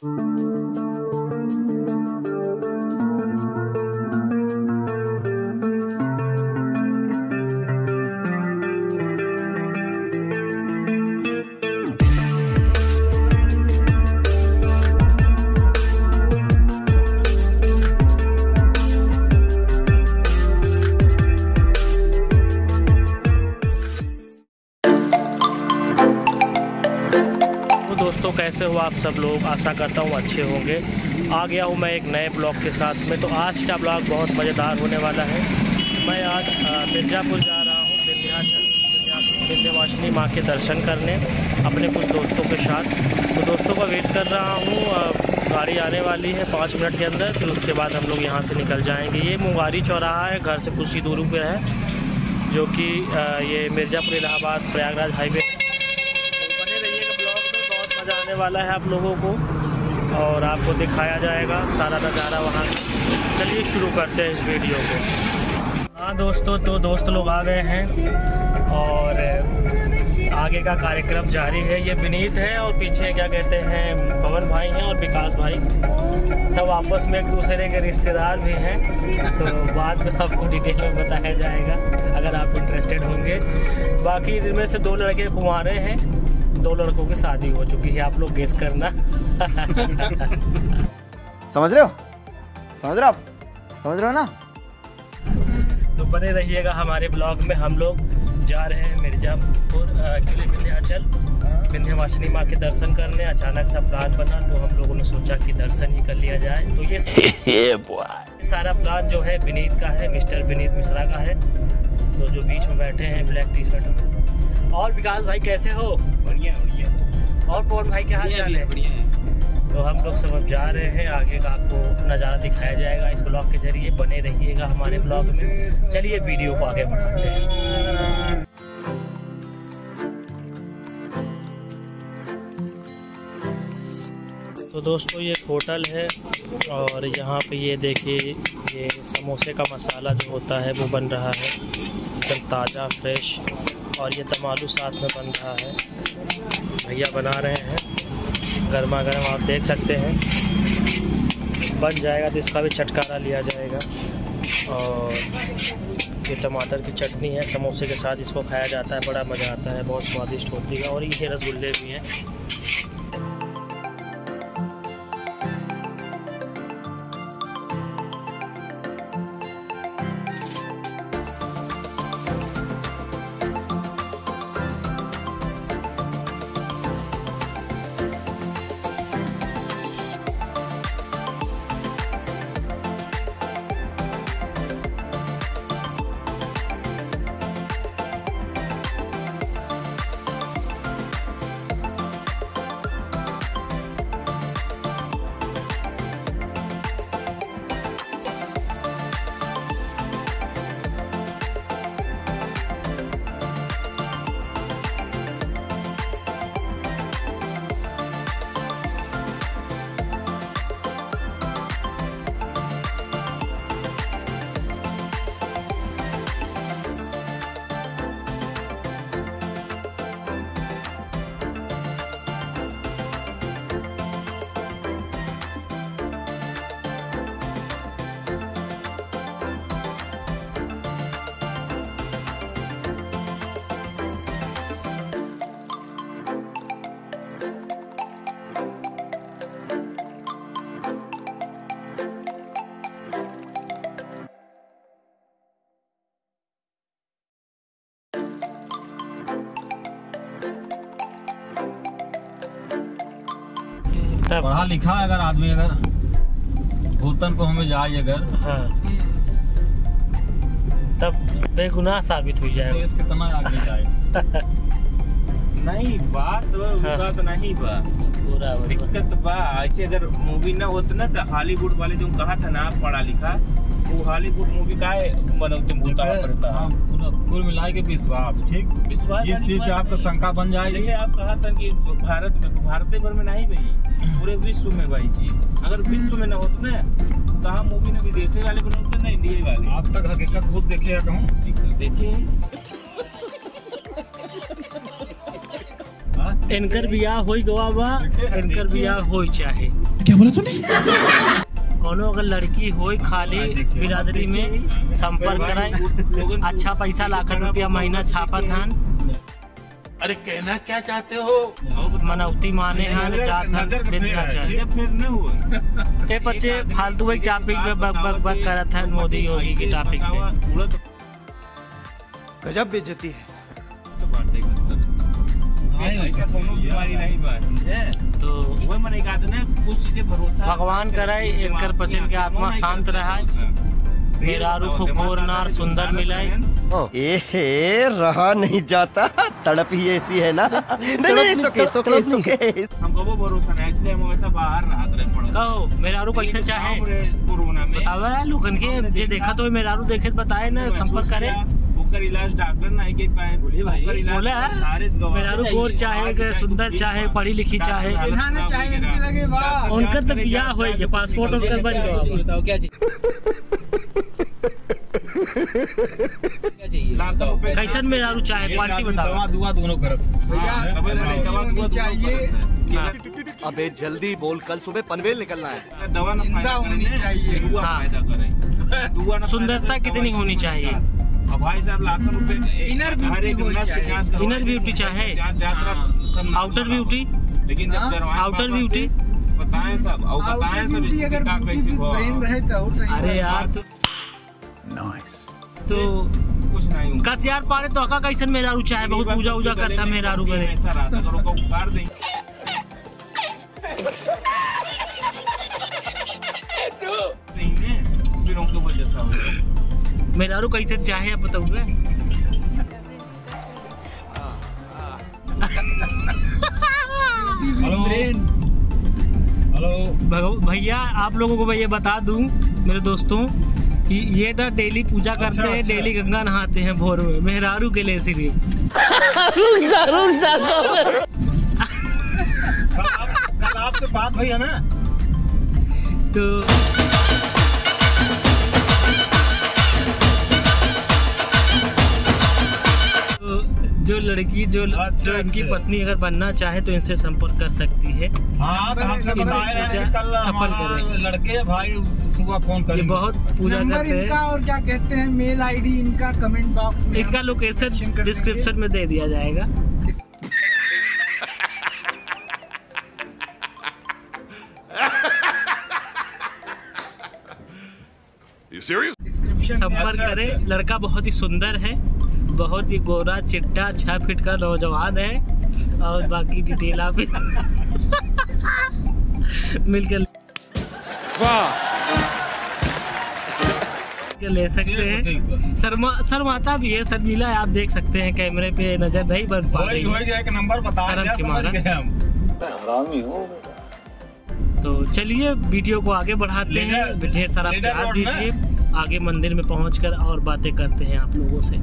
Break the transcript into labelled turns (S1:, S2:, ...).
S1: तो आप सब लोग, आशा करता हूँ अच्छे होंगे। आ गया हूँ मैं एक नए ब्लॉग के साथ में। तो आज का ब्लॉग बहुत मज़ेदार होने वाला है। मैं आज मिर्ज़ापुर जा रहा हूँ, विंध्याचल। विंध्या- विंध्यवासिनी माँ के दर्शन करने, अपने कुछ दोस्तों के साथ। तो दोस्तों का वेट कर रहा हूँ गाड़ी आने वाली है पाँच मिनट के अंदर। फिर उसके बाद हम लोग यहाँ से निकल जाएँगे। ये मुंगारी चौराहा है, घर से कुछ ही दूर पर है, जो कि ये मिर्ज़ापुर इलाहाबाद प्रयागराज हाईवे आने वाला है आप लोगों को। और आपको दिखाया जाएगा, सारा नज़ारा वहाँ। चलिए शुरू करते हैं इस वीडियो को। हाँ दोस्तों तो दोस्त लोग आ गए हैं और आगे का कार्यक्रम जारी है। ये विनीत है और पीछे क्या कहते हैं, पवन भाई हैं और विकास भाई। सब आपस में एक दूसरे के रिश्तेदार भी हैं। तो बाद में आपको डिटेल में बताया जाएगा, अगर आप इंटरेस्टेड होंगे। बाकी इनमें से दो लड़के कुंवारे हैं। दो लड़कों की शादी हो चुकी है आप लोग गेस करना।
S2: समझ रहे हो? समझ रहे हो आप? समझ रहे हो ना?
S1: तो बने रहिएगा हमारे ब्लॉग में हम लोग जा रहे हैं मिर्जापुर एक्चुअली विंध्याचल। विंध्यवासिनी माँ के दर्शन करने अचानक सा प्लान बना तो हम लोगों ने सोचा कि दर्शन ही कर लिया जाए। तो ये ये सारा प्लान जो है विनीत का है मिस्टर विनीत मिश्रा का है। तो जो बीच में बैठे हैं ब्लैक टी शर्ट में। और विकास भाई कैसे हो?
S3: बढ़िया बढ़िया।
S1: और कौन भाई क्या हाल चाल है?
S3: बढ़िया है।
S1: तो हम लोग सब अब जा रहे हैं आगे का आपको नज़ारा दिखाया जाएगा इस ब्लॉग के ज़रिए बने रहिएगा हमारे ब्लॉग में। चलिए वीडियो को आगे बढ़ाते हैं। तो दोस्तों ये होटल है और यहाँ पे ये देखिए ये समोसे का मसाला जो होता है वो बन रहा है। एकदम ताज़ा फ्रेश और ये दम आलू साथ में बन रहा है। भैया बना रहे हैं। गर्मा गर्म आप देख सकते हैं। बन जाएगा तो इसका भी छटकारा लिया जाएगा। और ये टमाटर की चटनी है, समोसे के साथ इसको खाया जाता है, बड़ा मज़ा आता है, बहुत स्वादिष्ट होती है और ये रसगुल्ले भी हैं। तब
S3: पढ़ा लिखा है अगर आदमी अगर भूतन को हमें जाए अगर
S1: हाँ। तब बेगुनाह साबित हुई जाएगा
S3: देश कितना आगे जाए। नहीं बात
S1: हाँ।
S3: बात नहीं बा।
S1: पूरा
S3: दिक्कत बा ऐसे अगर मूवी ना होत ना तो हॉलीवुड वाले जो कहा था ना पढ़ा लिखा वो हॉलीवुड मूवी का बनौते भूता पड़ता
S2: हाँ, सुनो कुल मिला के विश्वास ठीक?
S3: विश्वास वाली
S2: चीज़ पे
S3: बात
S2: आपको। शंका बन
S3: जैसे
S2: जाएगी
S3: आप कहा था कि भारत में भारत भर में नहीं भाई। पूरे विश्व में भाई चीज़ अगर विश्व में ना होते ना तो हम मूवी ने विदेशी वाले बनाते ना इंडिया वाले।
S2: आज तक हकीकत खुद देखे कहूँ?
S3: देखिए।
S2: हाँ?
S1: इनकर बियाह होई गवा बा इनकर बियाह होई चाहे।
S4: क्या बोला तूने?
S1: कोनो अगर लड़की होई खाली बिरादरी में संपर्क कराए अच्छा पैसा लाख रुपया महीना छापा हन
S4: अरे कहना क्या चाहते हो?
S1: मनौती माने
S3: फिर हुए
S1: बच्चे फालतू एक टॉपिक पे बक बक बक करत हन मोदी योगी के टॉपिक पे।
S3: तो
S2: गजब बेइज्जती है।
S3: तो बाटे मतलब
S1: तो
S3: वही मन एक आदमी कुछ चीज़ें भरोसा
S1: भगवान कराए इनकर पचन के आत्मा शांत रहा। मेरारू को गोर नार सुंदर मिलाए।
S2: एहे रहा नहीं जाता। तड़प ही ऐसी है ना। नहीं नहीं सुके सुके सुके
S3: हमको वो भरोसा नहीं एक्चुअली हम वैसा बाहर रात रहे पड़।
S1: कहो मेरारू कैसे चाहे।
S3: कोरोना में
S1: बतावे लोगन के जे देखा। तो मेरारू देखे तो बताए ना संपर्क करे।
S3: ओकर इलाज डॉक्टर नहीं के पाए। बोले भाई
S1: बोला।
S3: सारे गवाह
S1: मेरारू गोर चाहे सुंदर चाहे पढ़ी लिखी चाहे।
S3: इन्हाने चाहे इनके लगे वाह
S1: उनकर तो बियाह होई के पासपोर्ट उनकर बन गवा
S3: बताओ क्या चाहिए। लाखों रुपए
S1: कैसन मेरारू चाहे क्वालिटी बताओ।
S5: दुआ दोनों
S3: दवा चाहिए
S1: हाँ।
S2: अबे जल्दी बोल कल सुबह पनवेल निकलना है।
S3: दवा ना होनी चाहिए। दुआ
S1: हाँ।
S3: फ़ायदा करे। दुआ ना
S1: सुंदरता कितनी होनी चाहिए?
S3: अब भाई साहब लाखों रुपए इनर ब्यूटी
S1: Inner beauty चाहे। आउटर ब्यूटी
S3: लेकिन जब
S1: Outer
S3: पापा बताएँ सब। और बताएँ सब इसकी का कैसे हुआ
S1: अरे यार तो तो
S3: कुछ नहीं।
S1: कस पारे तो अका कैसन मेरारू चाहे बहुत पूजा उजा करता मेरारू करे
S3: ऐसा रात करो को उतार है, फिर उनके वजह से हो
S1: कैसे चाहे अब बताऊँगा
S5: हेलो। हेलो।
S1: भैया आप लोगों को मैं ये बता दूँ मेरे दोस्तों कि ये ना डेली पूजा करते हैं
S5: अच्छा।
S1: डेली गंगा नहाते हैं भोर में। मेहरारू के लिए सिर्फ़।
S5: कल आप कल आपसे बात हुई है ना?
S1: तो तो लड़की जो
S5: अच्छा,
S1: जो इनकी
S5: अच्छा।
S1: पत्नी अगर बनना चाहे तो इनसे संपर्क कर सकती है।
S5: हाँ तो हमसे कल हमारा लड़के भाई सुबह फ़ोन
S1: ये
S5: करेंगे।
S1: बहुत पूजा
S6: नंबर
S1: करते
S6: इनका
S1: हैं
S6: और क्या कहते हैं मेल आईडी इनका कमेंट बॉक्स में
S1: इनका लोकेशन
S6: कर।
S1: डिस्क्रिप्शन में दे दिया जाएगा। संपर्क
S5: अच्छा,
S1: करें।
S5: अच्छा।
S1: लड़का बहुत ही सुंदर है। बहुत ही गोरा चिट्टा छह फीट का नौजवान है और बाकी डिटेल आप मिलकर के ले सकते हैं। शर्मा शर्माता भी है शर्मिला है आप देख सकते हैं कैमरे पे नज़र नहीं बन पा रही।
S5: नंबर बता। गए हम।
S1: तो चलिए वीडियो को आगे बढ़ाते हैं। ढेर सारा प्यार दीजिए। आगे मंदिर में पहुंचकर और बातें करते हैं आप लोगों से।